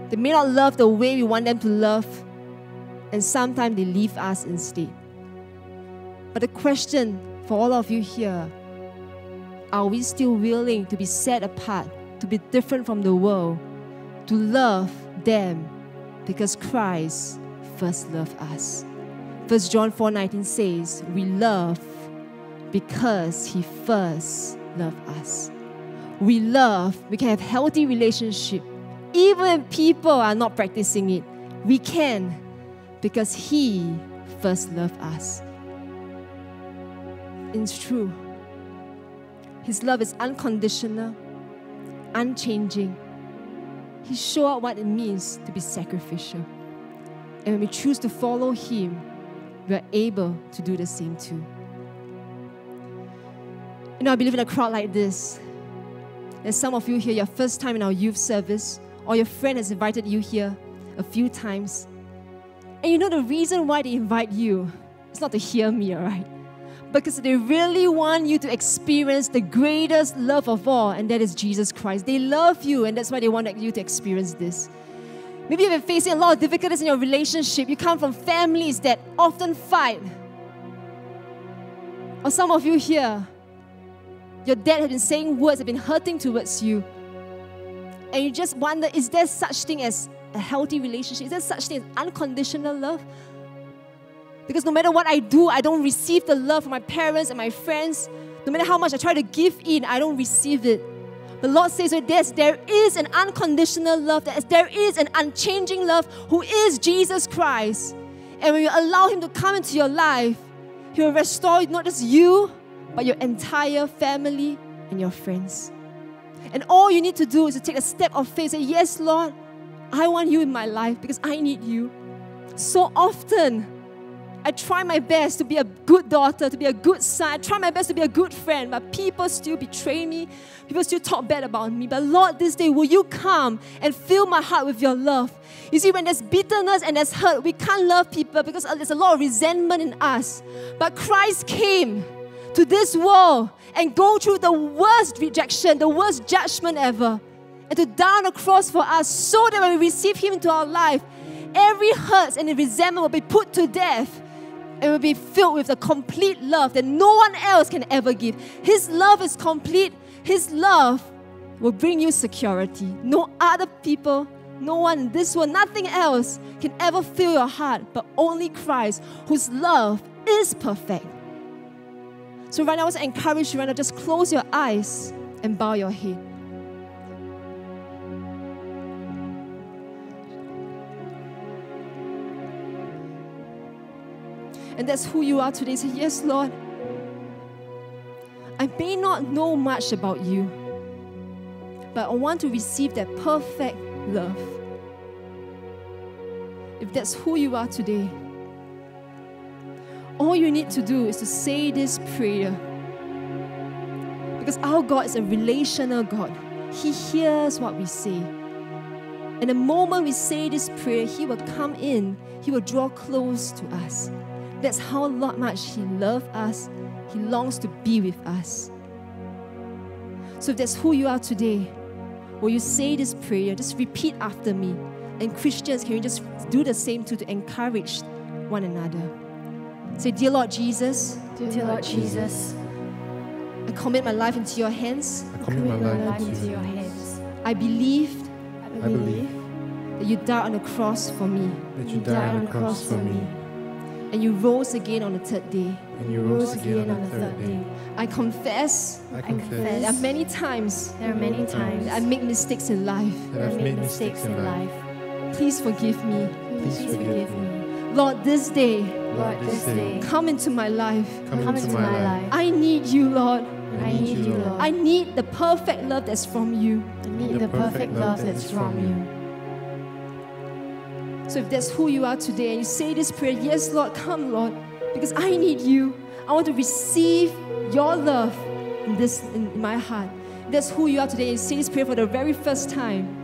they may not love the way we want them to love, and sometimes they leave us instead. But the question for all of you here are we still willing to be set apart, to be different from the world, to love them because Christ first loved us? 1 John 4:19 says, "We love because he first loved us." We love, we can have healthy relationship even when people are not practicing it. We can because he first loved us. It's true. His love is unconditional, unchanging. He showed out what it means to be sacrificial. And when we choose to follow Him, we are able to do the same too. You know, I believe in a crowd like this. There's some of you here, your first time in our youth service, or your friend has invited you here a few times. And you know the reason why they invite you? It's not to hear me, all right? Because they really want you to experience the greatest love of all, and that is Jesus Christ. They love you, and that's why they want you to experience this. Maybe you've been facing a lot of difficulties in your relationship. You come from families that often fight. Or some of you here, your dad has been saying words have been hurting towards you. And you just wonder, is there such thing as a healthy relationship? Is there such thing as unconditional love? Because no matter what I do, I don't receive the love from my parents and my friends No matter how much I try to give in, I don't receive it. The Lord says there's, there is an unconditional love, that there is an unchanging love who is Jesus Christ. And when you allow Him to come into your life, He will restore not just you, but your entire family and your friends. And all you need to do is to take a step of faith. And say, Yes, Lord, I want you in my life because I need you. So often, I try my best to be a good daughter, to be a good son. I try my best to be a good friend, but people still betray me. People still talk bad about me. But Lord, this day, will you come and fill my heart with your love? You see, when there's bitterness and there's hurt, we can't love people because there's a lot of resentment in us. But Christ came to this world and go through the worst rejection, the worst judgment ever, and to die on the cross for us so that when we receive Him into our life, every hurt and resentment will be put to death and will be filled with the complete love that no one else can ever give. His love is complete. His love will bring you security. No other people, no one in this world, nothing else can ever fill your heart, but only Christ, whose love is perfect. So, right now, I want to encourage you right now, just close your eyes and bow your head. And that's who you are today. Say, Yes, Lord. I may not know much about you, but I want to receive that perfect love. If that's who you are today, all you need to do is to say this prayer. Because our God is a relational God, He hears what we say. And the moment we say this prayer, He will come in, He will draw close to us. That's how much He loves us. He longs to be with us. So if that's who you are today, will you say this prayer? Just repeat after me. And Christians, can you just do the same too to encourage one another? Say, Dear Lord Jesus, Dear Lord Jesus, I commit my life into your hands. I commit my life into into your hands. I believe I believe that you died on the cross for me that you died on the cross for me and you rose again on the third day. and you rose again on the third day. I confess I confess that there are many times There are many times I make mistakes in life. that I I've make made mistakes in life. Please forgive me. Please forgive me. Lord, this day, Lord, this day, come into my life. Come come into my life. I need you, Lord. I need you, Lord. I need the perfect love that's from you. I need the perfect love that's from you. So if that's who you are today and you say this prayer, yes, Lord, come, Lord, because I need you. I want to receive your love in this in my heart. If that's who you are today and you say this prayer for the very first time.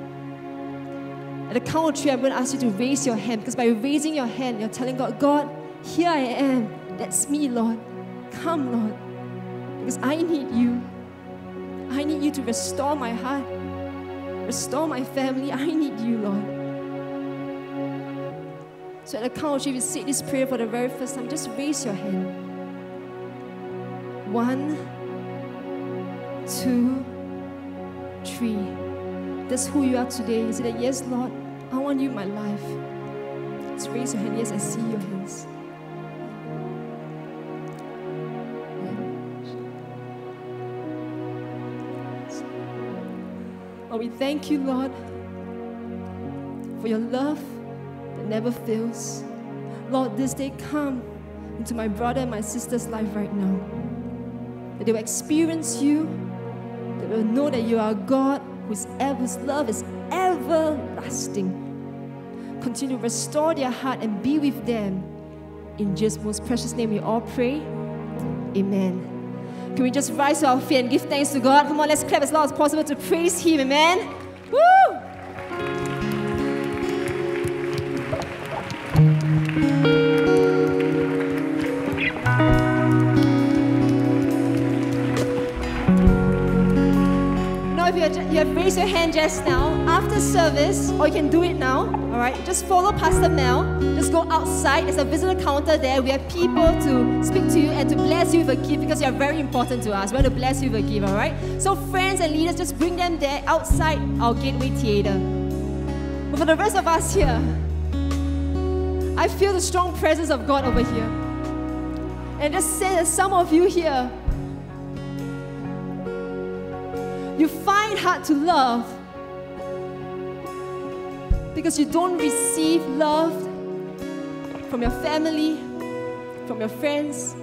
At the count of three, I'm going to ask you to raise your hand because by raising your hand, you're telling God, God, here I am. That's me, Lord. Come, Lord. Because I need you. I need you to restore my heart, restore my family. I need you, Lord. So at the count of three, if you say this prayer for the very first time, just raise your hand. One, two, three. That's who you are today. You say that, yes, Lord, I want you in my life. Just raise your hand. Yes, I see your hands. Lord, we thank you, Lord, for your love never fails. Lord, this day come into my brother and my sister's life right now. That they will experience you, that they will know that you are God whose, love is everlasting. Continue to restore their heart and be with them. In Jesus' most precious name, we all pray. Amen. Can we just rise to our feet and give thanks to God? Come on, let's clap as loud as possible to praise Him. Amen. Woo! You, have raised your hand just now, after service, or you can do it now, all right, just follow Pastor Mel. Just go outside. There's a visitor counter there. We have people to speak to you and to bless you with a gift because you are very important to us. We want to bless you with a gift, all right? So, friends and leaders, just bring them there outside our Gateway Theatre. But for the rest of us here, I feel the strong presence of God over here. And just say that some of you here, You find hard to love because you don't receive love from your family, from your friends.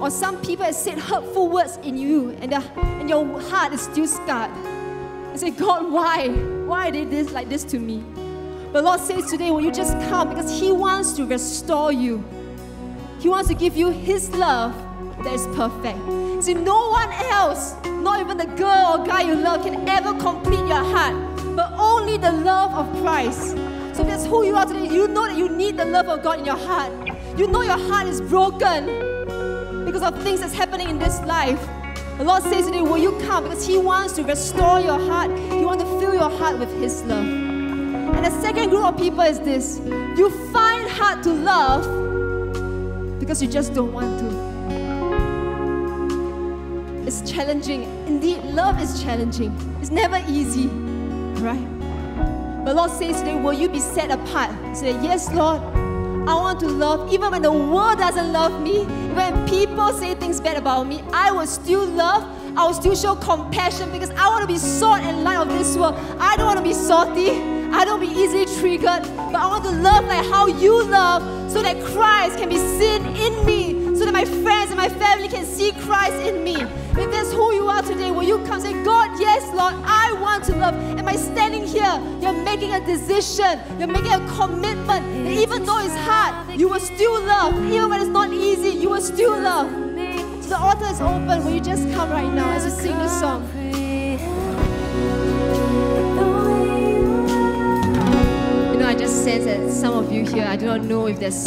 Or some people have said hurtful words in you and, and your heart is still scarred. You say, God, why? Why did this like this to me? But Lord says today, will you just come because He wants to restore you. He wants to give you His love that is perfect. See, no one else, not even the girl or guy you love, can ever complete your heart, but only the love of Christ. So that's who you are today. You know that you need the love of God in your heart. You know your heart is broken because of things that's happening in this life. The Lord says today, will you come? Because He wants to restore your heart. He wants to fill your heart with His love. And the second group of people is this you find hard to love because you just don't want to. It's challenging. Indeed, love is challenging. It's never easy, right? But Lord says today, will you be set apart? Say, yes, Lord, I want to love. Even when the world doesn't love me, when people say things bad about me, I will still love. I will still show compassion because I want to be salt and light of this world. I don't want to be salty. I don't be easily triggered, but I want to love like how you love so that Christ can be seen in me, so that my friends and my family can see Christ in me. If that's who you are today, will you come say, God, yes, Lord, I want to love. Am I standing here? You're making a decision, you're making a commitment. And even though it's hard, you will still love. Even when it's not easy, you will still love. So the altar is open. Will you just come right now as we sing this song? You know, I just sense that some of you here, I do not know if there's.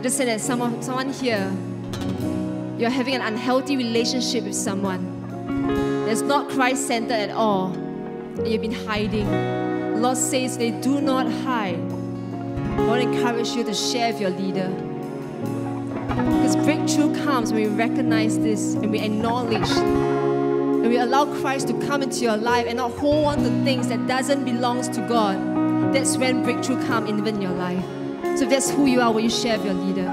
I just sense that some someone here, you're having an unhealthy relationship with someone that's not Christ centered at all, and you've been hiding. Lord says they do not hide. I want to encourage you to share with your leader. Because breakthrough comes when we recognize this and we acknowledge and we allow Christ to come into your life and not hold on to things that doesn't belong to God. That's when breakthrough comes in your life. So that's who you are, when you share with your leader?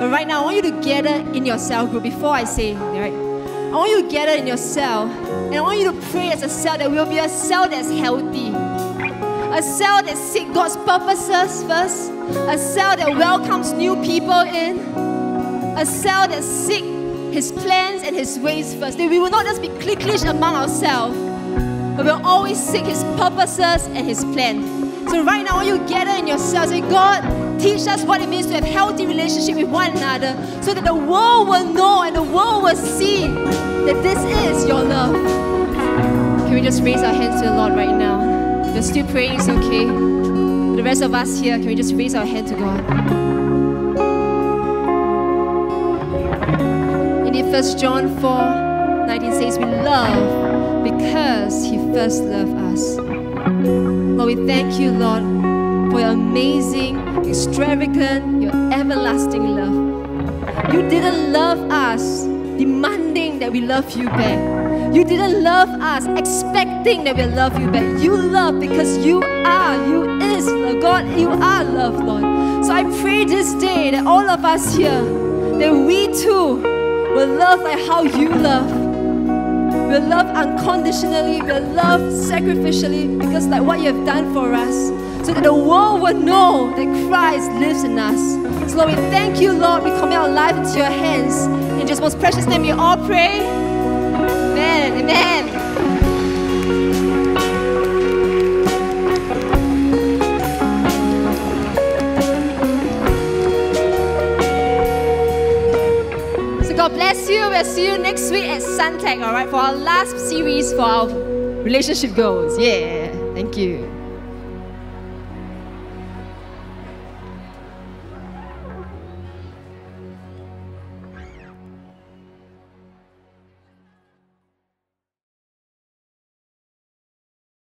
But right now, I want you to gather in your cell group before I say, right? I want you to gather in your cell and I want you to pray as a cell that will be a cell that's healthy. A cell that seeks God's purposes first. A cell that welcomes new people in. A cell that seeks His plans and His ways first. That we will not just be cliquish among ourselves, but we'll always seek His purposes and His plan. So right now, you gather in your cell, say, God, teach us what it means to have healthy relationship with one another, so that the world will know and the world will see that this is your love. Can we just raise our hands to the Lord right now? You're still praying, it's okay. For the rest of us here, can we just raise our hand to God? Indeed, 1 John 4 19 says, We love because He first loved us. Lord, we thank you, Lord, for your amazing, extravagant, your everlasting love. You didn't love us demanding that we love you back. You didn't love us expecting that we love you back. You love because you are, you is the God, you are love, Lord. So I pray this day that all of us here, that we too will love like how you love. We'll love unconditionally, we'll love sacrificially because like what you have done for us. So that the world will know that Christ lives in us. So Lord, we thank you, Lord. We commit our life into your hands. In Jesus' most precious name, we all pray. Amen. Amen. You. We'll see you next week at Suntec, all right, for our last series for our relationship goals. Yeah. Thank you.